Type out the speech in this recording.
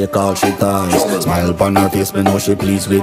Take off she ties Smile upon her face, me know she pleased with